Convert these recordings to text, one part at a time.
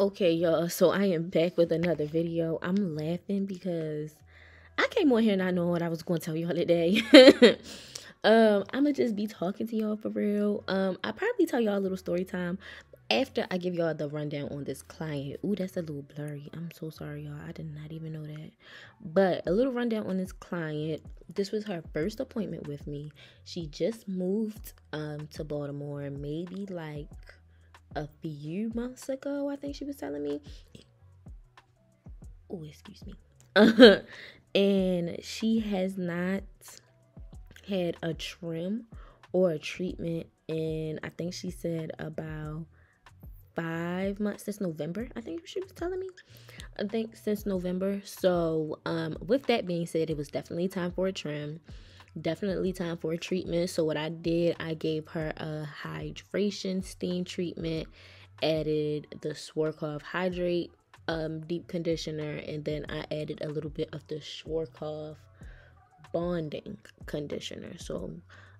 Okay, y'all. So I am back with another video. I'm laughing because I came on here not knowing what I was going to tell y'all today. um, I'm gonna just be talking to y'all for real. Um, I probably tell y'all a little story time after I give y'all the rundown on this client. Ooh, that's a little blurry. I'm so sorry, y'all. I did not even know that. But a little rundown on this client. This was her first appointment with me. She just moved um to Baltimore, maybe like a few months ago, I think she was telling me. Oh, excuse me. and she has not had a trim or a treatment in, I think she said about five months since November. I think she was telling me. I think since November. So, um, with that being said, it was definitely time for a trim definitely time for a treatment. So what I did, I gave her a hydration steam treatment, added the Schwarzkopf hydrate um, deep conditioner, and then I added a little bit of the Schwarzkopf bonding conditioner. So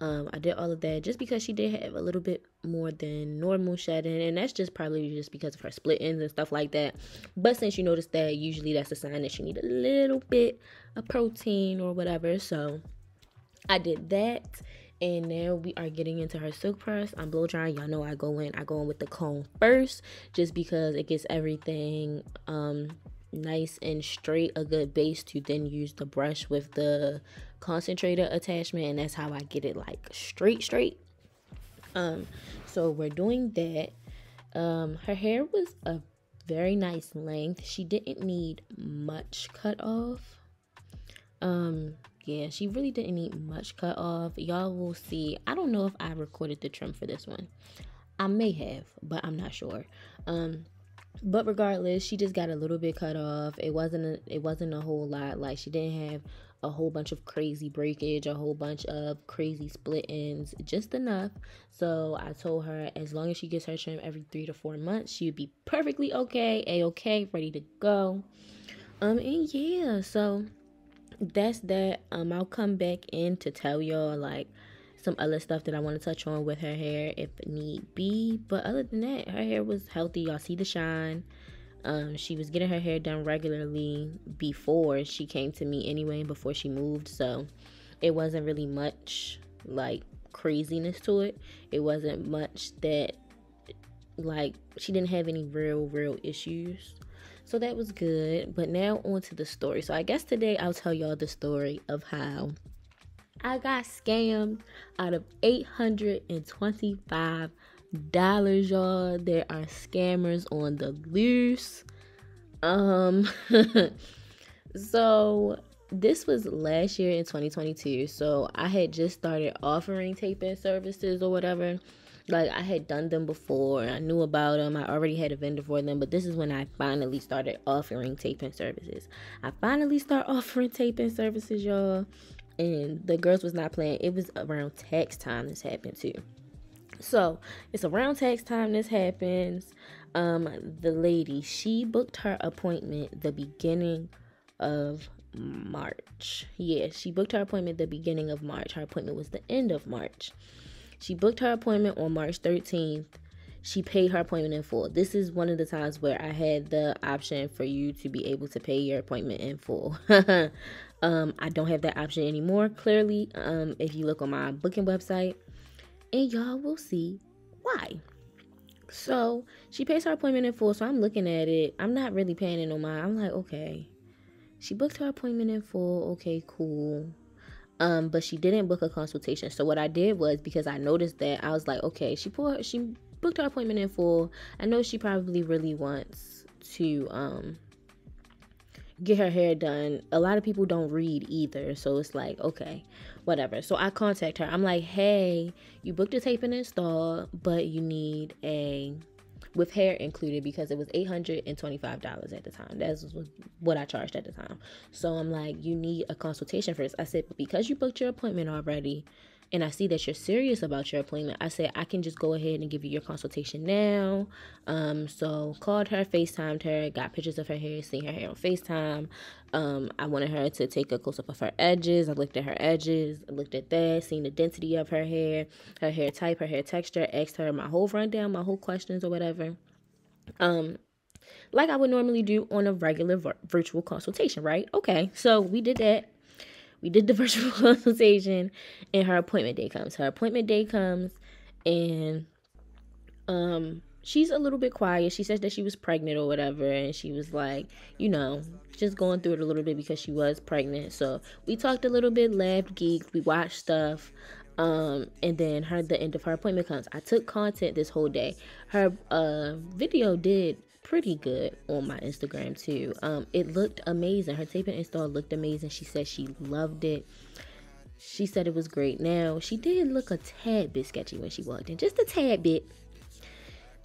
um, I did all of that just because she did have a little bit more than normal shedding, and that's just probably just because of her split ends and stuff like that. But since you noticed that, usually that's a sign that she need a little bit of protein or whatever. So I did that. And now we are getting into her silk press. I'm blow drying. Y'all know I go in. I go in with the comb first, just because it gets everything um nice and straight, a good base to then use the brush with the concentrator attachment, and that's how I get it like straight, straight. Um, so we're doing that. Um, her hair was a very nice length. She didn't need much cut off. Um, yeah, she really didn't need much cut off. Y'all will see. I don't know if I recorded the trim for this one. I may have, but I'm not sure. Um, but regardless, she just got a little bit cut off. It wasn't a, it wasn't a whole lot. Like she didn't have a whole bunch of crazy breakage, a whole bunch of crazy split ends, just enough. So I told her as long as she gets her trim every three to four months, she would be perfectly okay, a okay, ready to go. Um, and yeah, so that's that. Um, I'll come back in to tell y'all like some other stuff that I want to touch on with her hair if need be. But other than that, her hair was healthy. Y'all see the shine. Um, she was getting her hair done regularly before she came to me anyway, before she moved. So it wasn't really much like craziness to it. It wasn't much that like she didn't have any real, real issues. So that was good. But now on to the story. So I guess today I'll tell y'all the story of how I got scammed out of $825 y'all. There are scammers on the loose. Um so this was last year in 2022. So I had just started offering taping services or whatever like I had done them before. and I knew about them. I already had a vendor for them, but this is when I finally started offering taping services. I finally start offering taping services, y'all. And the girls was not playing. It was around tax time this happened too. So it's around tax time this happens. Um, the lady she booked her appointment the beginning of March. Yeah, she booked her appointment the beginning of March. Her appointment was the end of March. She booked her appointment on March 13th. She paid her appointment in full. This is one of the times where I had the option for you to be able to pay your appointment in full. um, I don't have that option anymore, clearly, um, if you look on my booking website. And y'all will see why. So she pays her appointment in full. So I'm looking at it. I'm not really paying it no mind. I'm like, okay. She booked her appointment in full. Okay, cool. Um, but she didn't book a consultation. So what I did was because I noticed that I was like, okay, she put she booked her appointment in full. I know she probably really wants to um get her hair done. A lot of people don't read either, so it's like, okay, whatever. So I contact her. I'm like, hey, you booked a tape and install, but you need a with hair included because it was $825 at the time. That's what I charged at the time. So I'm like, you need a consultation first. I said, because you booked your appointment already, and I see that you're serious about your appointment, I said I can just go ahead and give you your consultation now. Um, so called her, FaceTimed her, got pictures of her hair, seen her hair on FaceTime. Um, I wanted her to take a close up of her edges. I looked at her edges, I looked at that, seen the density of her hair, her hair type, her hair texture, asked her my whole rundown, my whole questions or whatever. Um, like I would normally do on a regular vir- virtual consultation, right? Okay, so we did that. We did the virtual consultation, and her appointment day comes. Her appointment day comes, and um, she's a little bit quiet. She says that she was pregnant or whatever, and she was like, you know, just going through it a little bit because she was pregnant. So we talked a little bit, laughed, geeked, we watched stuff. Um, and then her the end of her appointment comes. I took content this whole day. Her uh video did pretty good on my Instagram too. Um, it looked amazing. Her tape and install looked amazing. She said she loved it. She said it was great. Now she did look a tad bit sketchy when she walked in, just a tad bit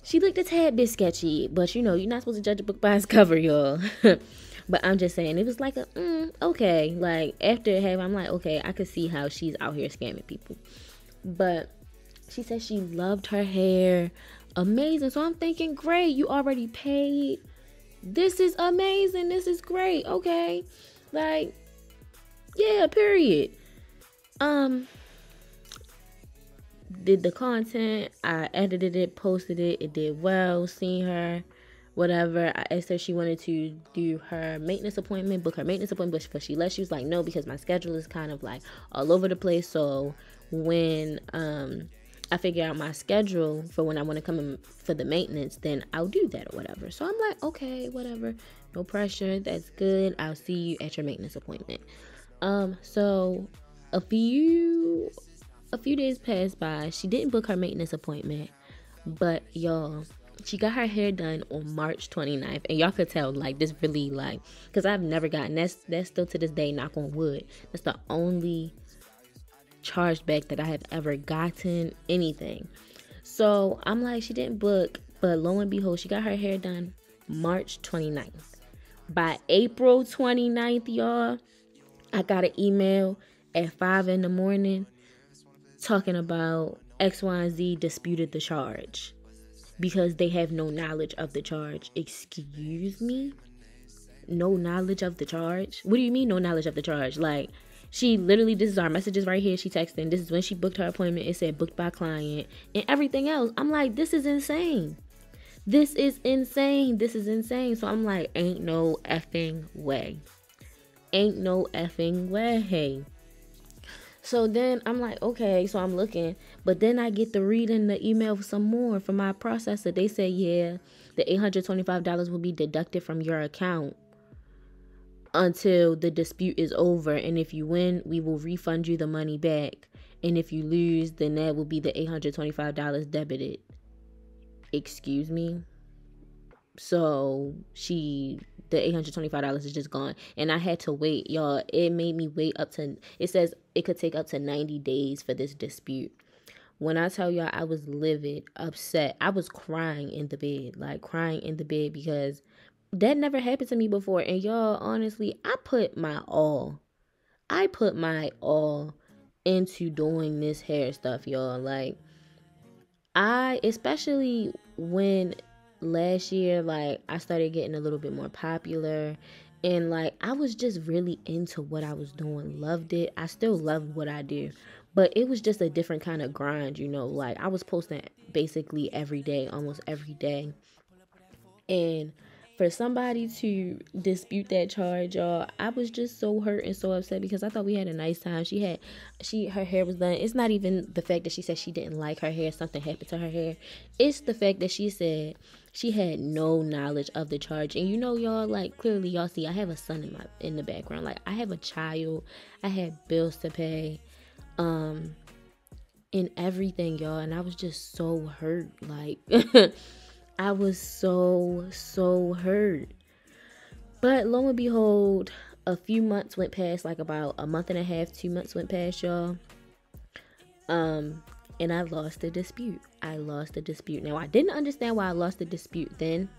she looked a tad bit sketchy, but you know, you're not supposed to judge a book by its cover, y'all. but I'm just saying, it was like a, mm, okay. Like, after having, I'm like, okay, I could see how she's out here scamming people. But she said she loved her hair. Amazing. So I'm thinking, great, you already paid. This is amazing. This is great. Okay. Like, yeah, period. Um, did the content. I edited it, posted it. It did well. Seeing her, whatever. I asked her she wanted to do her maintenance appointment, book her maintenance appointment, but she let. She was like, no, because my schedule is kind of like all over the place. So when um I figure out my schedule for when I want to come in for the maintenance, then I'll do that or whatever. So I'm like, okay, whatever. No pressure. That's good. I'll see you at your maintenance appointment. Um, so a few a few days passed by. She didn't book her maintenance appointment, but y'all, she got her hair done on March 29th, and y'all could tell like this really like because I've never gotten that's that's still to this day. Knock on wood. That's the only charge back that I have ever gotten anything. So I'm like, she didn't book, but lo and behold, she got her hair done March 29th. By April 29th, y'all, I got an email at five in the morning talking about X, Y, and Z disputed the charge because they have no knowledge of the charge. Excuse me? No knowledge of the charge? What do you mean, no knowledge of the charge? Like, she literally, this is our messages right here. She texting. This is when she booked her appointment. It said booked by client and everything else. I'm like, this is insane. This is insane. This is insane. So I'm like, ain't no effing way. Ain't no effing way. So then I'm like, okay, so I'm looking, but then I get to reading the email some more from my processor. They say, yeah, the $825 will be deducted from your account until the dispute is over. And if you win, we will refund you the money back. And if you lose, then that will be the $825 debited. Excuse me? So she the $825 is just gone. And I had to wait, y'all. It made me wait up to, it says it could take up to 90 days for this dispute. When I tell y'all I was livid, upset, I was crying in the bed, like crying in the bed because that never happened to me before. And y'all, honestly, I put my all, I put my all into doing this hair stuff, y'all. Like, I, especially when last year like I started getting a little bit more popular and like I was just really into what I was doing. Loved it. I still love what I do. But it was just a different kind of grind, you know. Like I was posting basically every day, almost every day. And for somebody to dispute that charge, y'all, I was just so hurt and so upset because I thought we had a nice time. She had, she her hair was done. It's not even the fact that she said she didn't like her hair, something happened to her hair. It's the fact that she said she had no knowledge of the charge. And you know, y'all, like clearly y'all see, I have a son in my in the background. Like I have a child, I had bills to pay, um, and everything, y'all. And I was just so hurt, like. I was so, so hurt. But lo and behold, a few months went past, like about a month and a half, two months went past, y'all. Um, and I lost the dispute. I lost the dispute. Now, I didn't understand why I lost the dispute then,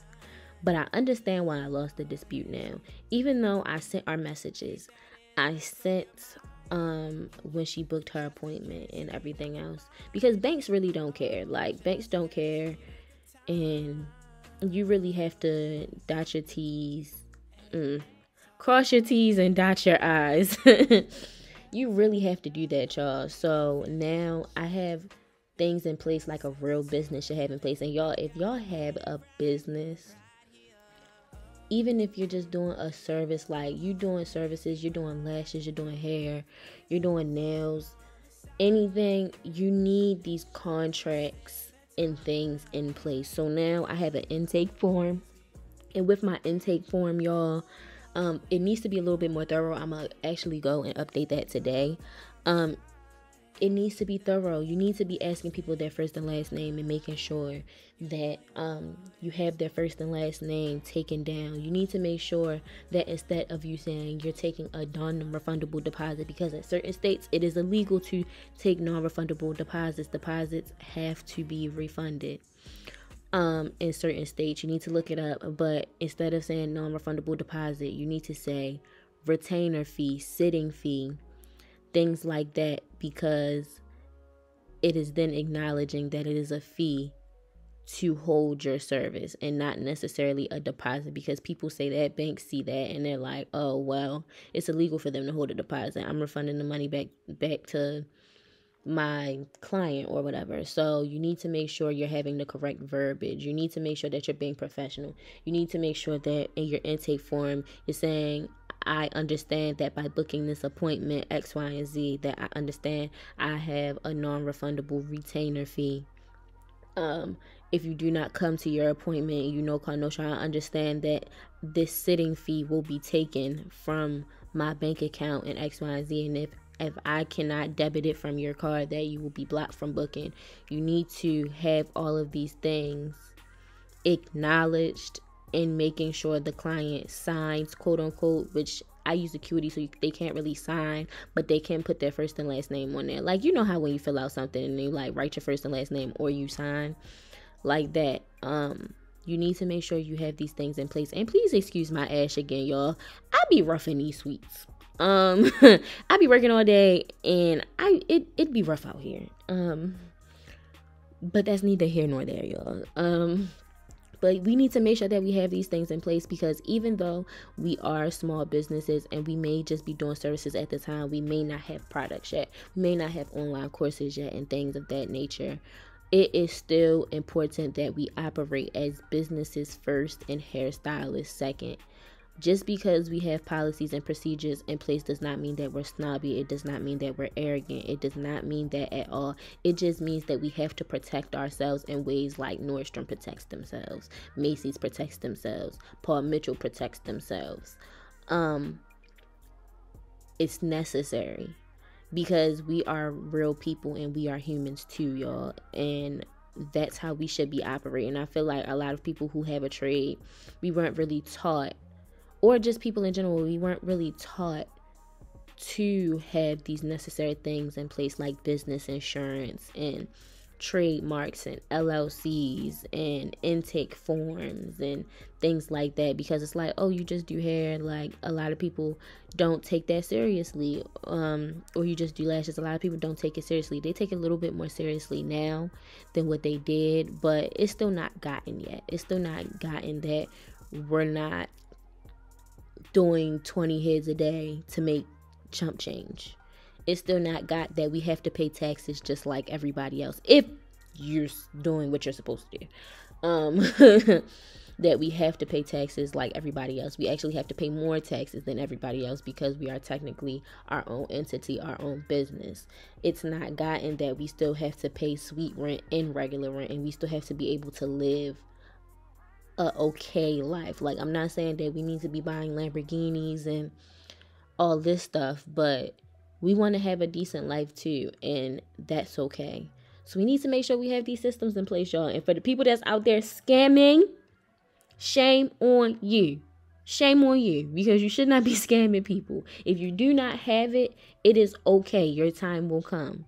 but I understand why I lost the dispute now. Even though I sent our messages, I sent um when she booked her appointment and everything else because banks really don't care. Like banks don't care and you really have to dot your T's, mm, cross your T's, and dot your I's. you really have to do that, y'all. So now I have things in place like a real business should have in place. And y'all, if y'all have a business, even if you're just doing a service like you doing services, you're doing lashes, you're doing hair, you're doing nails, anything, you need these contracts and things in place. So now I have an intake form. And with my intake form, y'all, um, it needs to be a little bit more thorough. I'm gonna actually go and update that today. Um, it needs to be thorough. You need to be asking people their first and last name and making sure that um, you have their first and last name taken down. You need to make sure that instead of you saying you're taking a non refundable deposit, because in certain states it is illegal to take non refundable deposits, deposits have to be refunded. Um, in certain states, you need to look it up, but instead of saying non refundable deposit, you need to say retainer fee, sitting fee things like that because it is then acknowledging that it is a fee to hold your service and not necessarily a deposit because people say that banks see that and they're like oh well it's illegal for them to hold a deposit. I'm refunding the money back back to my client or whatever. So you need to make sure you're having the correct verbiage. You need to make sure that you're being professional. You need to make sure that in your intake form you're saying I understand that by booking this appointment X, Y, and Z, that I understand I have a non-refundable retainer fee. Um, if you do not come to your appointment, you know, Carnosha, I understand that this sitting fee will be taken from my bank account in X, Y, and Z. And if if I cannot debit it from your card, that you will be blocked from booking. You need to have all of these things acknowledged in making sure the client signs, quote unquote, which I use Acuity so you, they can't really sign, but they can put their first and last name on there. Like you know how when you fill out something and you like write your first and last name or you sign like that. Um, you need to make sure you have these things in place. And please excuse my ash again, y'all. I be roughing these sweets. Um, I be working all day and I it it be rough out here. Um, but that's neither here nor there, y'all. Um but we need to make sure that we have these things in place because even though we are small businesses and we may just be doing services at the time, we may not have products yet, we may not have online courses yet, and things of that nature. It is still important that we operate as businesses first and hairstylists second just because we have policies and procedures in place does not mean that we're snobby. It does not mean that we're arrogant. It does not mean that at all. It just means that we have to protect ourselves in ways like Nordstrom protects themselves, Macy's protects themselves, Paul Mitchell protects themselves. Um, it's necessary because we are real people and we are humans too, y'all. And that's how we should be operating. I feel like a lot of people who have a trade, we weren't really taught or just people in general, we weren't really taught to have these necessary things in place like business insurance and trademarks and LLCs and intake forms and things like that because it's like oh you just do hair like a lot of people don't take that seriously um or you just do lashes a lot of people don't take it seriously. They take it a little bit more seriously now than what they did but it's still not gotten yet. It's still not gotten that we're not doing 20 heads a day to make chump change. It's still not got that we have to pay taxes just like everybody else if you're doing what you're supposed to do. Um, that we have to pay taxes like everybody else. We actually have to pay more taxes than everybody else because we are technically our own entity, our own business. It's not gotten that we still have to pay suite rent and regular rent, and we still have to be able to live a okay life. Like I'm not saying that we need to be buying Lamborghinis and all this stuff, but we want to have a decent life too, and that's okay. So we need to make sure we have these systems in place, y'all. And for the people that's out there scamming, shame on you. Shame on you because you should not be scamming people. If you do not have it, it is okay. Your time will come.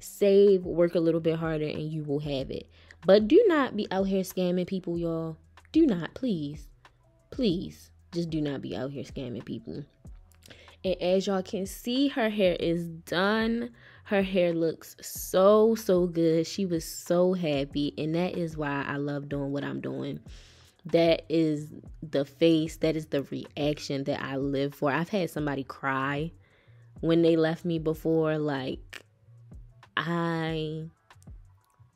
Save, work a little bit harder, and you will have it. But do not be out here scamming people, y'all do not, please, please, just do not be out here scamming people. And as y'all can see, her hair is done. Her hair looks so, so good. She was so happy. And that is why I love doing what I'm doing. That is the face, that is the reaction that I live for. I've had somebody cry when they left me before. Like, I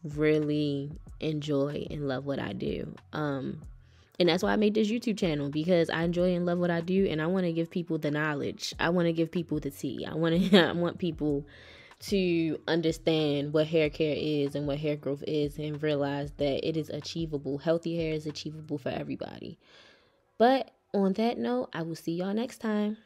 really enjoy and love what I do. Um, And that's why I made this YouTube channel because I enjoy and love what I do and I want to give people the knowledge. I want to give people the tea. I want to I want people to understand what hair care is and what hair growth is and realize that it is achievable. Healthy hair is achievable for everybody. But on that note, I will see y'all next time.